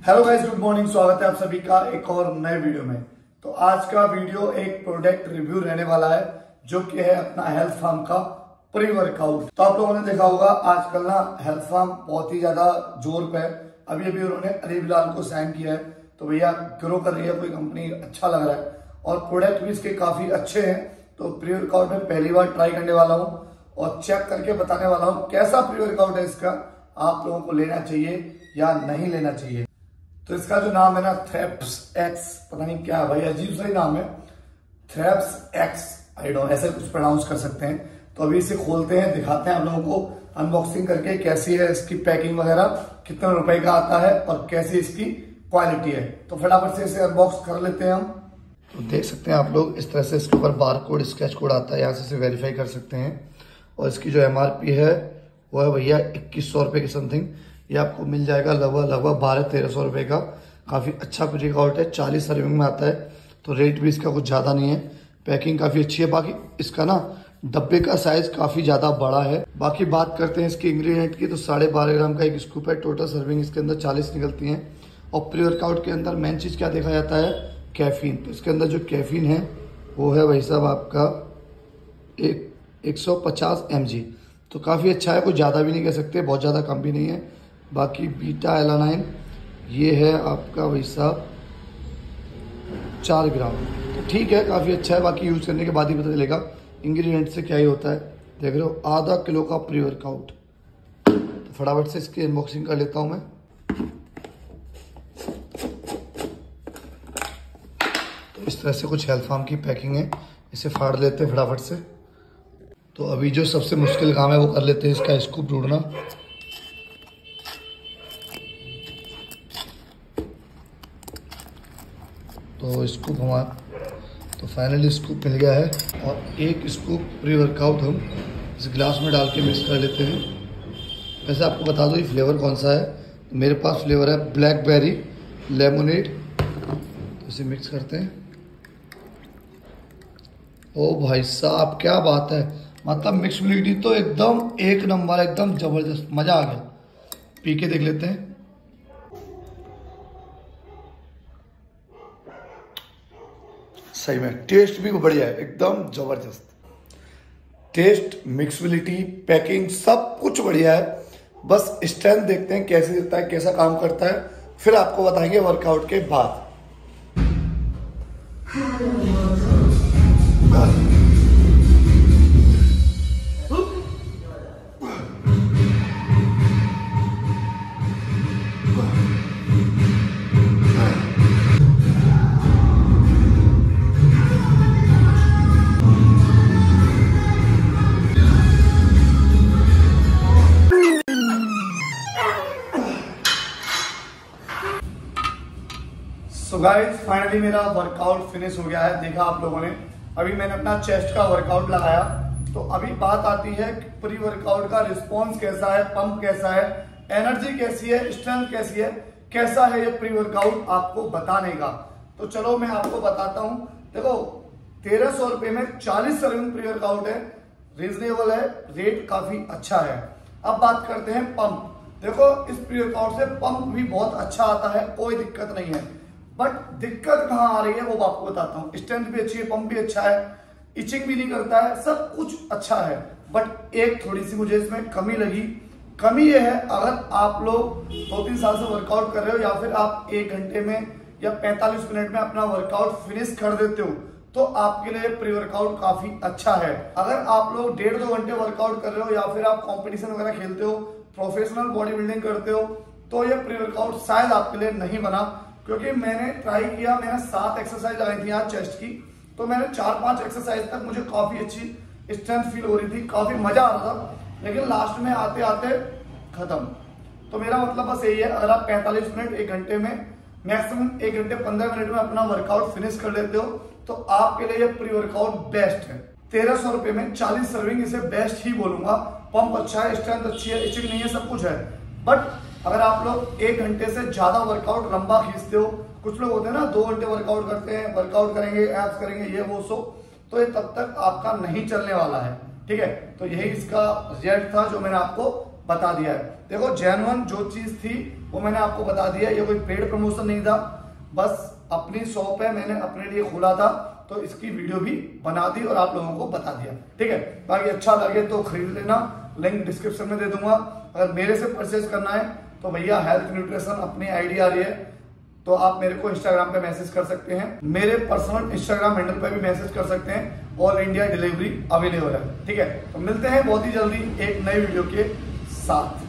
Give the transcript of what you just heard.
Hello guys good morning स्वागत है आप सभी का एक और नए वीडियो में। तो आज का वीडियो एक प्रोडक्ट रिव्यू रहने वाला है, जो कि है अपना हेल्थ फार्म का प्री वर्कआउट तो आप लोगों ने देखा होगा, आजकल ना हेल्थ फार्म बहुत ही ज़्यादा ज़ोर पे है। अभी अभी उन्होंने अली बिलाल को साइन किया है। तो भैया ग्रो कर रही है कोई कंपनी अच्छा लग रहा है। और प्रोडक्ट भी इसके काफ़ी अच्छे हैं। तो प्री वर्कआउट में पहली बार ट्राई करने वाला हूँ और चेक करके बताने वाला हूँ, कैसा प्री वर्कआउट है इसका। आप लोगों को लेना चाहिए या नहीं लेना चाहिए। तो इसका जो नाम है ना थ्रेप्स एक्स पता नहीं क्या भाई, अजीब सा ही नाम है। थ्रेप्स एक्स आई डोंट ऐसे कुछ प्रोनाउंस कर सकते हैं। तो अभी इसे खोलते हैं, दिखाते हैं आप लोगों को अनबॉक्सिंग करके कैसी है इसकी पैकिंग वगैरह, कितने रुपए का आता है और कैसी इसकी क्वालिटी है। तो फटाफट से इसे अनबॉक्स कर लेते हैं हम। तो देख सकते हैं आप लोग, इस तरह से इसके ऊपर बार कोड स्केच कोड आता है, यहाँ से इसे वेरीफाई कर सकते हैं। और इसकी जो एमआरपी है, वो है भैया इक्कीस सौ रुपये की समथिंग ये आपको मिल जाएगा लगभग लगभग बारह, तेरह सौ रुपये का। काफ़ी अच्छा प्रीकआउट है, चालीस सर्विंग में आता है तो रेट भी इसका कुछ ज़्यादा नहीं है। पैकिंग काफ़ी अच्छी है, बाकी इसका ना डब्बे का साइज़ काफ़ी ज़्यादा बड़ा है। बाकी बात करते हैं इसके इंग्रेडिएंट की तो साढ़े बारह ग्राम का एक स्कूप है, टोटल सर्विंग इसके अंदर चालीस निकलती हैं। और प्री वर्कआउट के अंदर मेन चीज़ क्या देखा जाता है? कैफीन। तो इसके अंदर जो कैफीन है, वो है भाई साहब आपका एक एक सौ पचास तो काफ़ी अच्छा है, कुछ ज़्यादा भी नहीं कह सकते, बहुत ज़्यादा कम भी नहीं है। बाकी बीटा एलानाइन, ये है आपका भाई साहब, चार ग्राम। तो ठीक है, काफ़ी अच्छा है, बाकी यूज़ करने के बाद ही पता चलेगा इंग्रेडिएंट से क्या ही होता है। देख रहे हो, आधा किलो का प्री वर्कआउट तो फटाफट से इसकी अनबॉक्सिंग कर लेता हूँ मैं। तो इस तरह से कुछ हेल्थ फार्म की पैकिंग है। इसे फाड़ लेते हैं फटाफट से। तो अभी जो सबसे मुश्किल काम है, वो कर लेते हैं इसका स्कूप ढूंढना। तो स्कूप हमारा तो फाइनली स्कूप मिल गया है और एक स्कूप प्री वर्कआउट हम इस गिलास में डाल के मिक्स कर लेते हैं। वैसे आपको बता दो ये फ्लेवर कौन सा है? मेरे पास फ्लेवर है ब्लैकबेरी लेमोनेड तो इसे मिक्स करते हैं। ओ भाई साहब, क्या बात है। मतलब मिक्सबिलिटी तो एकदम एक नंबर, एकदम ज़बरदस्त, मज़ा आ गया। पी के देख लेते हैं। सही में। टेस्ट भी बढ़िया है, एकदम ज़बरदस्त। टेस्ट मिक्सबिलिटी पैकिंग सब कुछ बढ़िया है। बस स्ट्रेंथ देखते हैं कैसे देता है, कैसा काम करता है, फिर आपको बताएँगे वर्कआउट के बाद। सो गाइस फाइनली मेरा वर्कआउट फिनिश हो गया है, देखा आप लोगों ने। अभी मैंने अपना चेस्ट का वर्कआउट लगाया। तो अभी बात आती है प्री वर्कआउट का रिस्पॉन्स कैसा है पंप कैसा है एनर्जी कैसी है स्ट्रेंथ कैसी है, कैसा है ये प्री वर्कआउट आपको बताने का। तो चलो मैं आपको बताता हूँ। देखो, तेरह सौ रुपए में चालीस सर्विंग प्री वर्कआउट है। रीजनेबल है रेट काफ़ी अच्छा है। अब बात करते हैं पंप देखो, इस प्री वर्कआउट से पंप भी बहुत अच्छा आता है, कोई दिक्कत नहीं है। बट दिक्कत कहाँ आ रही है, वो आपको बताता हूँ। स्ट्रेंथ भी अच्छी है पंप भी अच्छा है इचिंग भी नहीं करता है, सब कुछ अच्छा है। बट एक थोड़ी सी मुझे इसमें कमी लगी। कमी ये है, अगर आप लोग दो तीन साल से वर्कआउट कर रहे हो, या फिर आप एक घंटे में या 45 मिनट में अपना वर्कआउट फिनिश कर देते हो तो आपके लिए प्री वर्कआउट काफ़ी अच्छा है। अगर आप लोग डेढ़ दो घंटे वर्कआउट कर रहे हो, या फिर आप कंपटीशन वगैरह खेलते हो प्रोफेशनल बॉडी बिल्डिंग करते हो तो ये प्री वर्कआउट शायद आपके लिए नहीं बना। क्योंकि मैंने ट्राई किया, मैंने सात एक्सरसाइज लगाई थी आज चेस्ट की तो मैंने चार पाँच एक्सरसाइज तक मुझे काफ़ी अच्छी स्ट्रेंथ फील हो रही थी, काफ़ी मज़ा आ रहा था, लेकिन लास्ट में आते आते खत्म। तो मेरा मतलब बस यही है, अगर आप 45 मिनट एक घंटे में मैक्सिमम एक घंटे पंद्रह मिनट में अपना वर्कआउट फिनिश कर लेते हो तो आपके लिए ये प्री वर्कआउट बेस्ट है। तेरह सौ रुपए में चालीस सर्विंग इसे बेस्ट ही बोलूँगा। पंप अच्छा है स्ट्रेंथ अच्छी है इचिंग नहीं है सब कुछ है। बट अगर आप लोग एक घंटे से ज़्यादा वर्कआउट लंबा खींचते हो, कुछ लोग होते हैं ना, दो घंटे वर्कआउट करते हैं वर्कआउट करेंगे एप्स करेंगे, ये वो सो तो ये तब तक आपका नहीं चलने वाला है, ठीक है? तो यही इसका रिज़ल्ट था जो मैंने आपको बता दिया है। देखो जैनवन जो चीज़ थी, वो मैंने आपको बता दिया, ये कोई पेड प्रमोशन नहीं था, बस अपनी शॉप है, मैंने अपने लिए खोला था तो इसकी वीडियो भी बना दी और आप लोगों को बता दिया, ठीक है? बाकी अच्छा लगे तो खरीद लेना लिंक डिस्क्रिप्शन में दे दूँगा, अगर मेरे से परचेज करना है तो भैया हेल्थ न्यूट्रिशन अपनी आईडी आ रही है तो आप मेरे को इंस्टाग्राम पे मैसेज कर सकते हैं। मेरे पर्सनल इंस्टाग्राम हैंडल पे भी मैसेज कर सकते हैं। ऑल इंडिया डिलीवरी अवेलेबल है। ठीक है? तो मिलते हैं बहुत ही जल्दी एक नई वीडियो के साथ।